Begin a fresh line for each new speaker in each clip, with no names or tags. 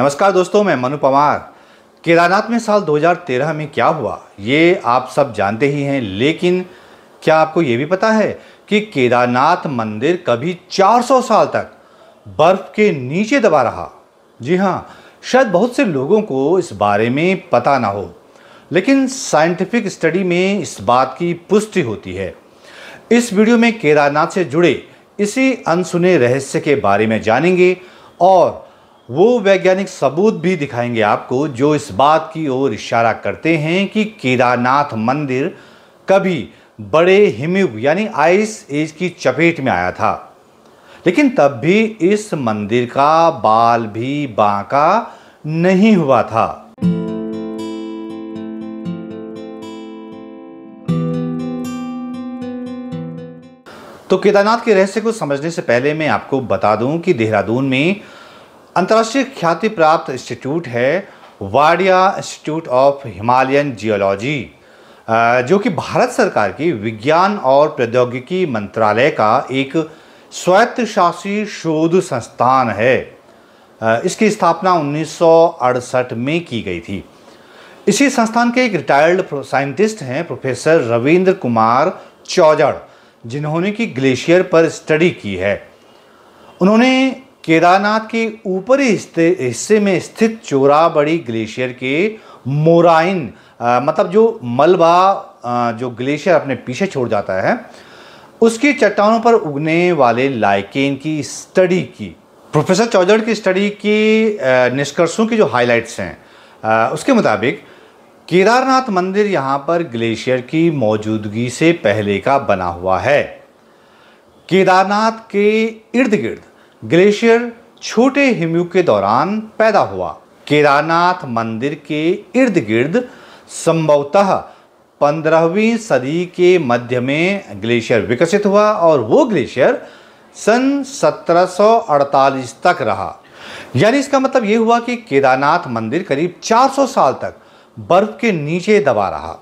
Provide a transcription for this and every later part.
नमस्कार दोस्तों, मैं मनु पवार। केदारनाथ में साल 2013 में क्या हुआ? ये आप सब जानते ही हैं, लेकिन क्या आपको ये भी पता है कि केदारनाथ मंदिर कभी 400 साल तक बर्फ़ के नीचे दबा रहा? जी हाँ शायद बहुत से लोगों को इस बारे में पता ना हो, लेकिन साइंटिफिक स्टडी में इस बात की पुष्टि होती है। इस वीडियो में केदारनाथ से जुड़े इसी अनसुने रहस्य के बारे में जानेंगे और वो वैज्ञानिक सबूत भी दिखाएँगे आपको, जो इस बात की ओर इशारा करते हैं कि केदारनाथ मंदिर कभी बड़े हिमयुग यानी आइस एज की चपेट में आया था। लेकिन तब भी इस मंदिर का बाल भी बांका नहीं हुआ था। तो केदारनाथ के रहस्य को समझने से पहले मैं आपको बता दूँ कि देहरादून में अंतर्राष्ट्रीय ख्याति प्राप्त इंस्टीट्यूट है Wadia Institute of Himalayan Geology जो कि भारत सरकार की विज्ञान और प्रौद्योगिकी मंत्रालय का एक स्वायत्त शासी शोध संस्थान है। इसकी स्थापना उन्नीस सौ अड़सठ में की गई थी। इसी संस्थान के एक रिटायर्ड साइंटिस्ट हैं प्रोफेसर रविंद्र कुमार चौजड़, जिन्होंने की ग्लेशियर पर स्टडी की है। उन्होंने केदारनाथ के ऊपरी हिस्से में स्थित चोराबड़ी ग्लेशियर के मोराइन मतलब जो मलबा जो ग्लेशियर अपने पीछे छोड़ जाता है, उसकी चट्टानों पर उगने वाले लाइकेन की स्टडी की। प्रोफेसर चौधरी की स्टडी की निष्कर्षों की जो हाइलाइट्स हैं उसके मुताबिक केदारनाथ मंदिर यहाँ पर ग्लेशियर की मौजूदगी से पहले का बना हुआ है। केदारनाथ के इर्द गिर्द ग्लेशियर छोटे हिमयुग के दौरान पैदा हुआ। केदारनाथ मंदिर के इर्द गिर्द संभवतः पंद्रहवीं सदी के मध्य में ग्लेशियर विकसित हुआ और वो ग्लेशियर सन 1748 तक रहा। यानी इसका मतलब ये हुआ कि केदारनाथ मंदिर करीब 400 साल तक बर्फ़ के नीचे दबा रहा।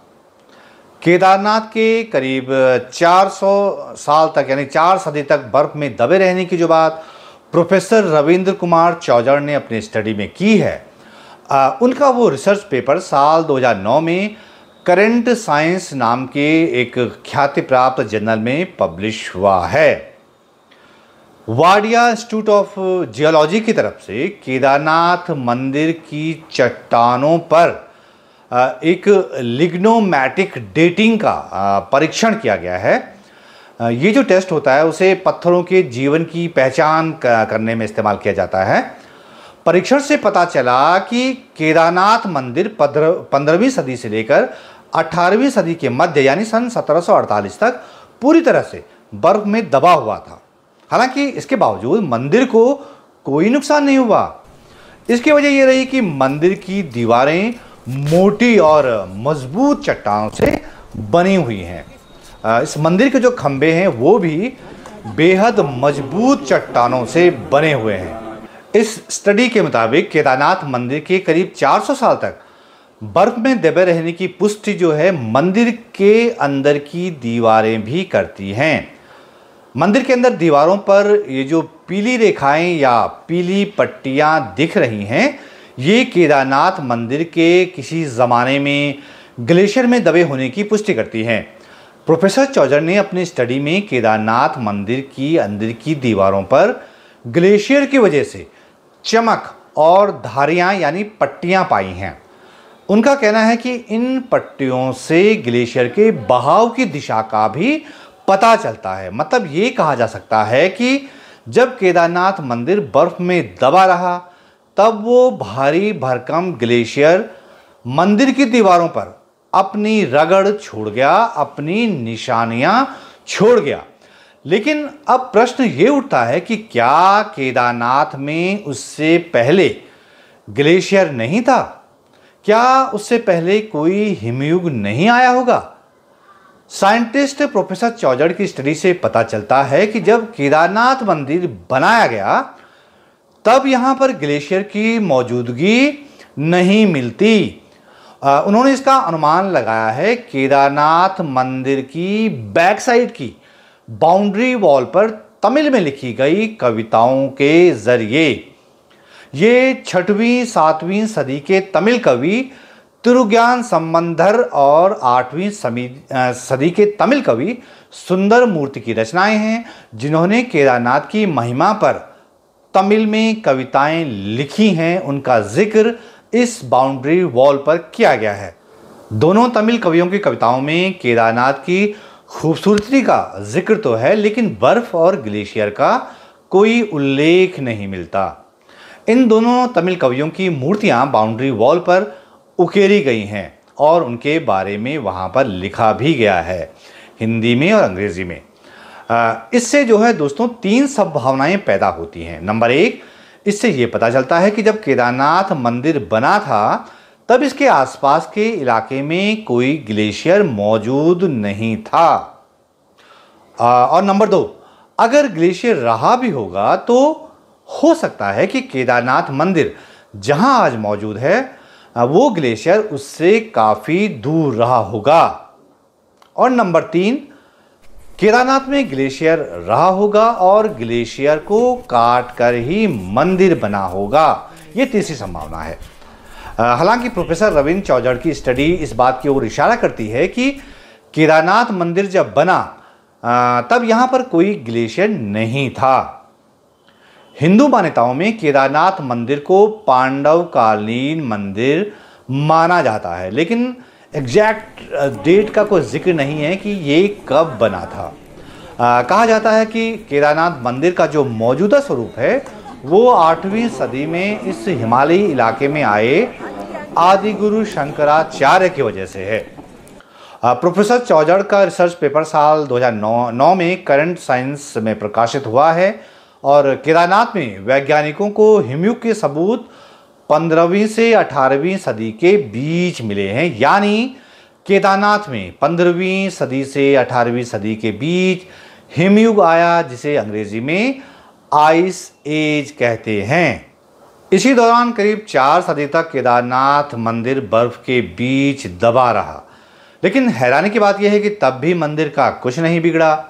केदारनाथ के करीब 400 साल तक, यानी चार सदी तक बर्फ़ में दबे रहने की जो बात प्रोफेसर रविंद्र कुमार चौजड़ ने अपनी स्टडी में की है। आ, उनका वो रिसर्च पेपर साल 2009 में करंट साइंस नाम के एक ख्याति प्राप्त जर्नल में पब्लिश हुआ है। वाडिया इंस्टीट्यूट ऑफ़ जियोलॉजी की तरफ़ से केदारनाथ मंदिर की चट्टानों पर एक लिग्नोमैटिक डेटिंग का परीक्षण किया गया है। ये जो टेस्ट होता है, उसे पत्थरों के जीवन की पहचान करने में इस्तेमाल किया जाता है। परीक्षण से पता चला कि केदारनाथ मंदिर पंद्रहवीं सदी से लेकर अठारहवीं सदी के मध्य, यानी सन 1748 तक, पूरी तरह से बर्फ़ में दबा हुआ था। हालाँकि इसके बावजूद मंदिर को कोई नुकसान नहीं हुआ। इसकी वजह यह रही कि मंदिर की दीवारें मोटी और मज़बूत चट्टानों से बनी हुई हैं। इस मंदिर के जो खंबे हैं, वो भी बेहद मज़बूत चट्टानों से बने हुए हैं। इस स्टडी के मुताबिक केदारनाथ मंदिर के करीब 400 साल तक बर्फ़ में दबे रहने की पुष्टि जो है, मंदिर के अंदर की दीवारें भी करती हैं। मंदिर के अंदर दीवारों पर ये जो पीली रेखाएँ या पीली पट्टियाँ दिख रही हैं, ये केदारनाथ मंदिर के किसी ज़माने में, ग्लेशियर में दबे होने की पुष्टि करती हैं। प्रोफेसर चौजर ने अपनी स्टडी में केदारनाथ मंदिर की अंदर की दीवारों पर ग्लेशियर की वजह से चमक और धारियाँ, यानी पट्टियाँ पाई हैं। उनका कहना है कि इन पट्टियों से ग्लेशियर के बहाव की दिशा का भी पता चलता है। मतलब ये कहा जा सकता है कि जब केदारनाथ मंदिर बर्फ़ में दबा रहा, तब वो भारी भरकम ग्लेशियर मंदिर की दीवारों पर अपनी रगड़ छोड़ गया, अपनी निशानियाँ छोड़ गया। लेकिन अब प्रश्न ये उठता है कि क्या केदारनाथ में उससे पहले ग्लेशियर नहीं था? क्या उससे पहले कोई हिमयुग नहीं आया होगा? साइंटिस्ट प्रोफेसर चौजड़ की स्टडी से पता चलता है कि जब केदारनाथ मंदिर बनाया गया, तब यहाँ पर ग्लेशियर की मौजूदगी नहीं मिलती। उन्होंने इसका अनुमान लगाया है केदारनाथ मंदिर की बैक साइड की बाउंड्री वॉल पर तमिल में लिखी गई कविताओं के ज़रिए। ये छठवीं, सातवीं सदी के तमिल कवि, तिरुज्ञान संबंधर और आठवीं सदी के तमिल कवि सुंदर मूर्ति की रचनाएँ हैं, जिन्होंने केदारनाथ की महिमा पर तमिल में कविताएँ लिखी हैं। उनका ज़िक्र इस बाउंड्री वॉल पर किया गया है। दोनों तमिल कवियों की कविताओं में केदारनाथ की खूबसूरती का ज़िक्र तो है, लेकिन बर्फ़ और ग्लेशियर का कोई उल्लेख नहीं मिलता। इन दोनों तमिल कवियों की मूर्तियाँ बाउंड्री वॉल पर उकेरी गई हैं और उनके बारे में वहाँ पर लिखा भी गया है, हिंदी में और अंग्रेज़ी में। इससे जो है दोस्तों, तीन सब संभावनाएँ पैदा होती हैं। नंबर एक इससे ये पता चलता है कि जब केदारनाथ मंदिर बना था, तब इसके आसपास के इलाके में कोई ग्लेशियर मौजूद नहीं था। और नंबर दो, अगर ग्लेशियर रहा भी होगा तो हो सकता है कि केदारनाथ मंदिर जहाँ आज मौजूद है, वो ग्लेशियर उससे काफ़ी दूर रहा होगा। और नंबर तीन केदारनाथ में ग्लेशियर रहा होगा और ग्लेशियर को काट कर ही मंदिर बना होगा। ये तीसरी संभावना है। हालाँकि प्रोफेसर रविंद्र चौजड़ की स्टडी इस बात की ओर इशारा करती है कि केदारनाथ मंदिर जब बना तब यहाँ पर कोई ग्लेशियर नहीं था। हिंदू मान्यताओं में केदारनाथ मंदिर को पांडव कालीन मंदिर माना जाता है, लेकिन एग्जैक्ट डेट का कोई ज़िक्र नहीं है कि ये कब बना था। आ, कहा जाता है कि केदारनाथ मंदिर का जो मौजूदा स्वरूप है वो आठवीं सदी में इस हिमालयी इलाके में आए आदि गुरु शंकराचार्य की वजह से है। प्रोफेसर चौजड़ का रिसर्च पेपर साल 2009 में करंट साइंस में प्रकाशित हुआ है और केदारनाथ में वैज्ञानिकों को हिमयुग के सबूत पंद्रहवीं से अठारहवीं सदी के बीच मिले हैं। यानी केदारनाथ में पंद्रहवीं सदी से अठारहवीं सदी के बीच हिमयुग आया, जिसे अंग्रेज़ी में आइस एज कहते हैं। इसी दौरान करीब चार सदी तक केदारनाथ मंदिर बर्फ़ के बीच दबा रहा। लेकिन हैरानी की बात यह है कि तब भी मंदिर का कुछ नहीं बिगड़ा।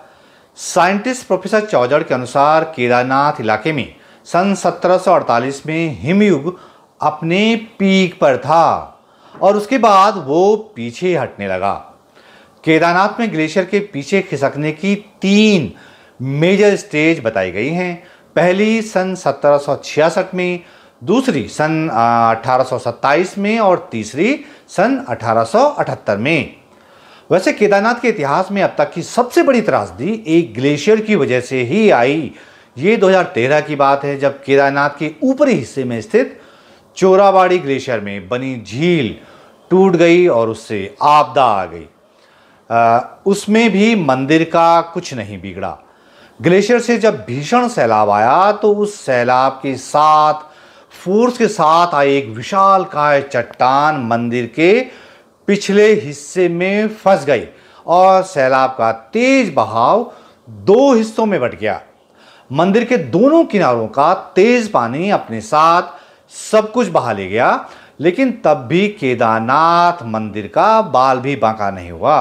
साइंटिस्ट प्रोफेसर चौजड़ के अनुसार केदारनाथ इलाके में सन 1748 में हिमयुग अपने पीक पर था और उसके बाद वो पीछे हटने लगा। केदारनाथ में ग्लेशियर के पीछे खिसकने की तीन मेजर स्टेज बताई गई हैं। पहली सन 1766 में, दूसरी सन 1827 में और तीसरी सन 1878 में। वैसे केदारनाथ के इतिहास में अब तक की सबसे बड़ी त्रासदी एक ग्लेशियर की वजह से ही आई। ये 2013 की बात है, जब केदारनाथ के ऊपरी हिस्से में स्थित चोराबाड़ी ग्लेशियर में बनी झील टूट गई और उससे आपदा आ गई। उसमें भी मंदिर का कुछ नहीं बिगड़ा। ग्लेशियर से जब भीषण सैलाब आया तो उस सैलाब के साथ, फोर्स के साथ आई एक विशाल काय चट्टान मंदिर के पिछले हिस्से में फंस गई और सैलाब का तेज बहाव दो हिस्सों में बट गया। मंदिर के दोनों किनारों का तेज पानी अपने साथ सब कुछ बहा ले गया, लेकिन तब भी केदारनाथ मंदिर का बाल भी बांका नहीं हुआ।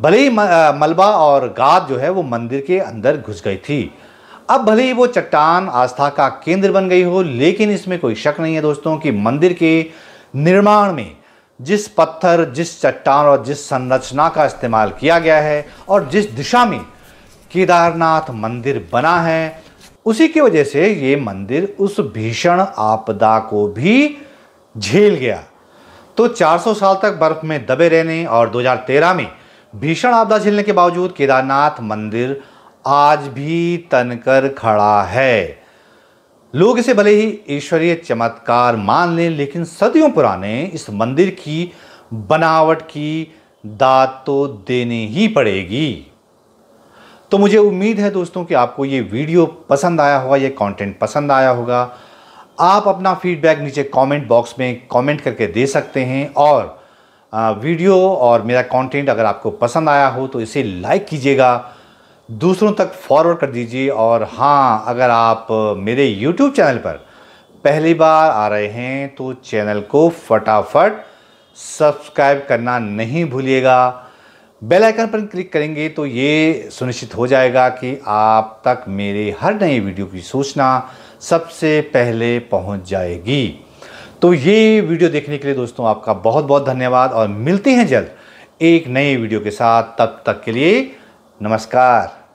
भले ही मलबा और गाद जो है वो मंदिर के अंदर घुस गई थी। अब भले ही वो चट्टान आस्था का केंद्र बन गई हो, लेकिन इसमें कोई शक नहीं है दोस्तों कि मंदिर के निर्माण में जिस पत्थर, जिस चट्टान और जिस संरचना का इस्तेमाल किया गया है और जिस दिशा में केदारनाथ मंदिर बना है उसी की वजह से ये मंदिर उस भीषण आपदा को भी झेल गया। तो 400 साल तक बर्फ़ में दबे रहने और 2013 में भीषण आपदा झेलने के बावजूद केदारनाथ मंदिर आज भी तनकर खड़ा है। लोग इसे भले ही ईश्वरीय चमत्कार मान लें, लेकिन सदियों पुराने इस मंदिर की बनावट की दात तो देनी ही पड़ेगी। तो मुझे उम्मीद है दोस्तों कि आपको ये वीडियो पसंद आया होगा, ये कंटेंट पसंद आया होगा। आप अपना फीडबैक नीचे कमेंट बॉक्स में कमेंट करके दे सकते हैं और वीडियो और मेरा कंटेंट अगर आपको पसंद आया हो तो इसे लाइक कीजिएगा। दूसरों तक फॉरवर्ड कर दीजिए और हाँ अगर आप मेरे यूट्यूब चैनल पर पहली बार आ रहे हैं तो चैनल को फटाफट सब्सक्राइब करना नहीं भूलिएगा। बेल आइकन पर क्लिक करेंगे तो ये सुनिश्चित हो जाएगा कि आप तक मेरे हर नए वीडियो की सूचना सबसे पहले पहुँच जाएगी। तो ये वीडियो देखने के लिए दोस्तों आपका बहुत बहुत धन्यवाद और मिलते हैं जल्द एक नए वीडियो के साथ। तब तक के लिए नमस्कार।